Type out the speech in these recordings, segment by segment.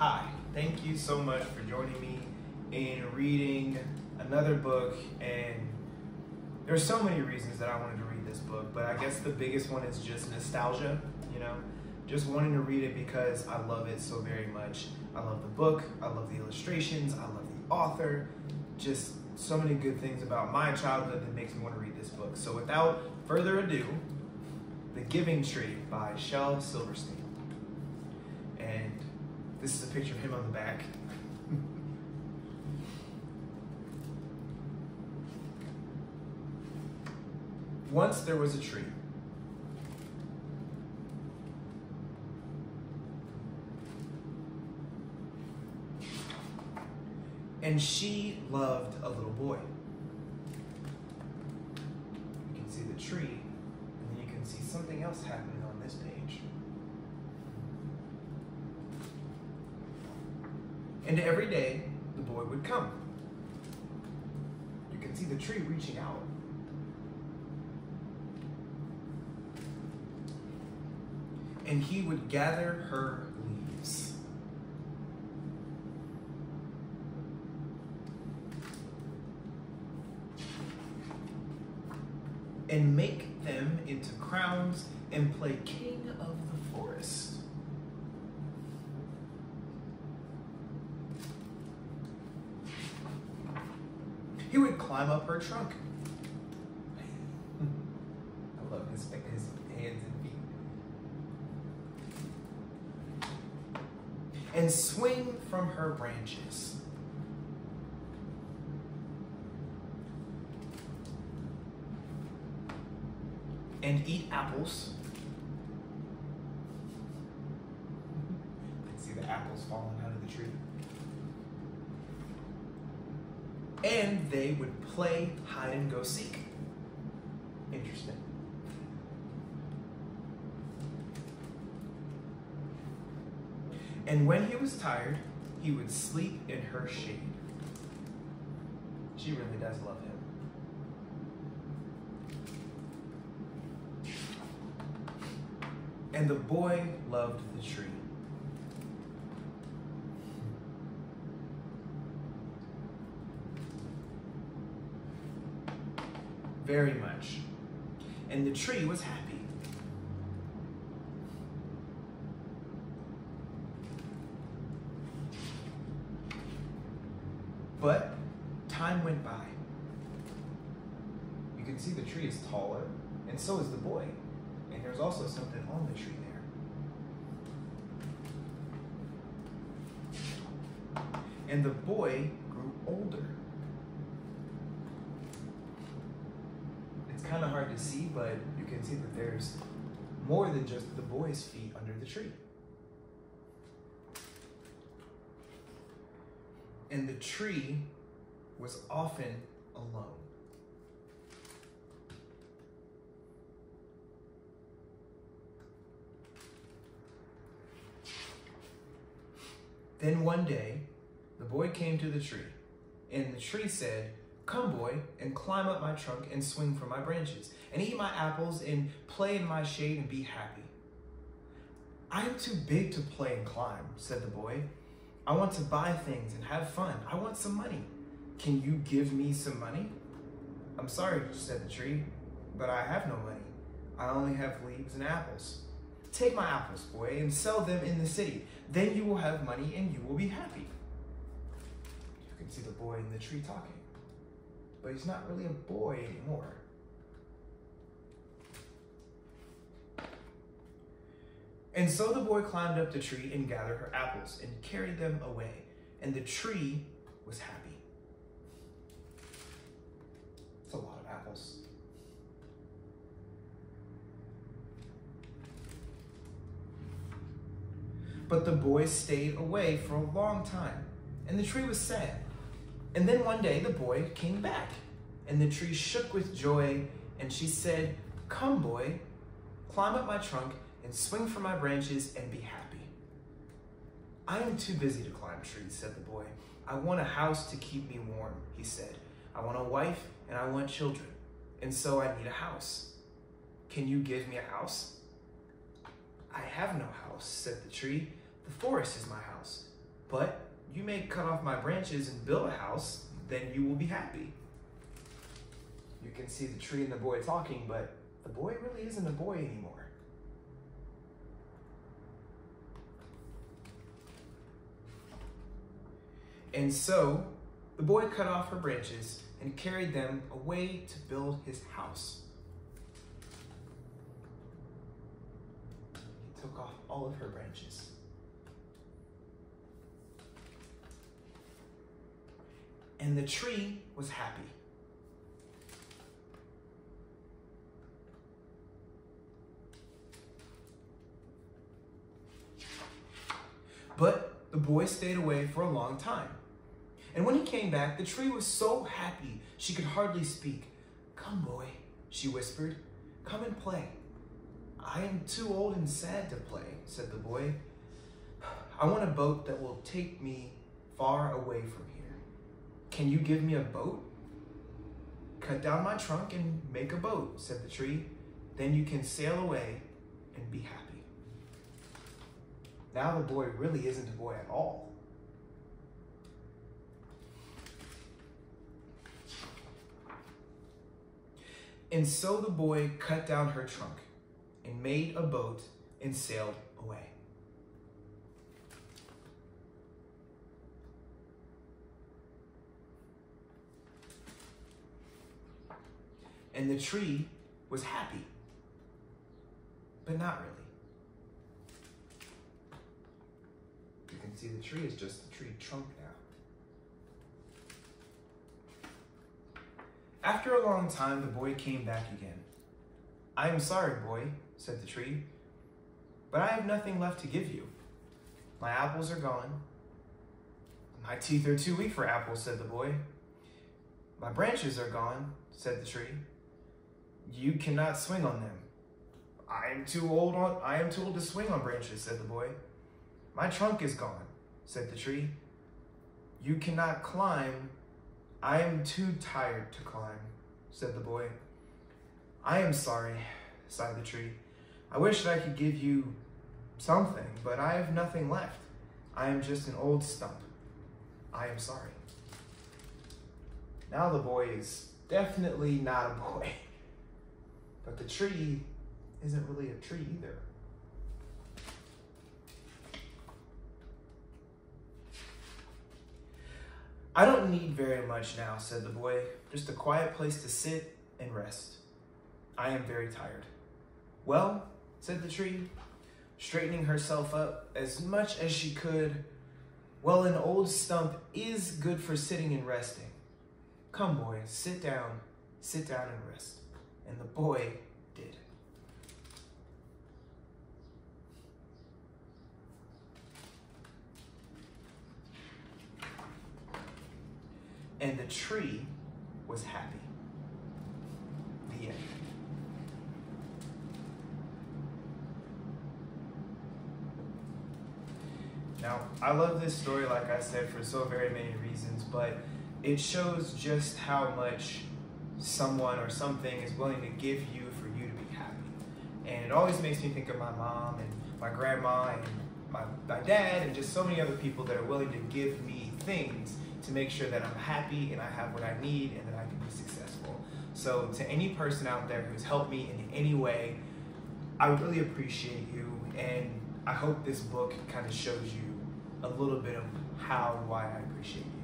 Hi, thank you so much for joining me in reading another book. And there's so many reasons that I wanted to read this book, but I guess the biggest one is just nostalgia, you know, just wanting to read it because I love it so very much. I love the book, I love the illustrations, I love the author, just so many good things about my childhood that makes me want to read this book. So without further ado, The Giving Tree by Shel Silverstein. And this is a picture of him on the back. Once there was a tree. And she loved a little boy. You can see the tree, and then you can see something else happening on this page. And every day, the boy would come. You can see the tree reaching out. And he would gather her leaves. And make them into crowns and play king of the forest. He would climb up her trunk. I love his, his hands and feet. And swing from her branches. And eat apples. Can see the apples falling out of the tree. And they would play hide and go seek. Interesting. And when he was tired, he would sleep in her shade. She really does love him. And the boy loved the tree. Very much. And the tree was happy. But time went by. You can see the tree is taller, and so is the boy. And there's also something on the tree there. And the boy grew older. kind of to see, but you can see that there's more than just the boy's feet under the tree. And the tree was often alone. Then one day, the boy came to the tree, and the tree said, Come, boy, and climb up my trunk and swing from my branches, and eat my apples and play in my shade and be happy. I am too big to play and climb, said the boy. I want to buy things and have fun. I want some money. Can you give me some money? I'm sorry, said the tree, but I have no money. I only have leaves and apples. Take my apples, boy, and sell them in the city. Then you will have money and you will be happy. You can see the boy in the tree talking but he's not really a boy anymore. And so the boy climbed up the tree and gathered her apples and carried them away, and the tree was happy. It's a lot of apples. But the boy stayed away for a long time, and the tree was sad. And then one day the boy came back, and the tree shook with joy, and she said, Come, boy, climb up my trunk and swing from my branches and be happy. I am too busy to climb trees, said the boy. I want a house to keep me warm, he said. I want a wife and I want children, and so I need a house. Can you give me a house? I have no house, said the tree. The forest is my house. But you may cut off my branches and build a house, then you will be happy. You can see the tree and the boy talking, but the boy really isn't a boy anymore. And so the boy cut off her branches and carried them away to build his house. He took off all of her branches. And the tree was happy. But the boy stayed away for a long time. And when he came back, the tree was so happy she could hardly speak. Come, boy, she whispered. Come and play. I am too old and sad to play, said the boy. I want a boat that will take me far away from here. Can you give me a boat? Cut down my trunk and make a boat, said the tree. Then you can sail away and be happy. Now the boy really isn't a boy at all. And so the boy cut down her trunk and made a boat and sailed away. And the tree was happy, but not really. You can see the tree is just the tree trunk now. After a long time, the boy came back again. I am sorry, boy, said the tree, but I have nothing left to give you. My apples are gone. My teeth are too weak for apples, said the boy. My branches are gone, said the tree. You cannot swing on them. I am too old on I am too old to swing on branches, said the boy. My trunk is gone, said the tree. You cannot climb I am too tired to climb, said the boy. I am sorry, sighed the tree. I wish that I could give you something, but I have nothing left. I am just an old stump. I am sorry. Now the boy is definitely not a boy. But the tree isn't really a tree either. I don't need very much now, said the boy. Just a quiet place to sit and rest. I am very tired. Well, said the tree, straightening herself up as much as she could. Well, an old stump is good for sitting and resting. Come, boy, sit down, sit down and rest. And the boy did. and the tree was happy. The end. Now, I love this story, like I said, for so very many reasons, but it shows just how much someone or something is willing to give you for you to be happy. And it always makes me think of my mom and my grandma and my, my dad and just so many other people that are willing to give me things to make sure that I'm happy and I have what I need and that I can be successful. So to any person out there who's helped me in any way, I really appreciate you and I hope this book kind of shows you a little bit of how and why I appreciate you.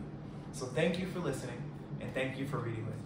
So thank you for listening and thank you for reading with me.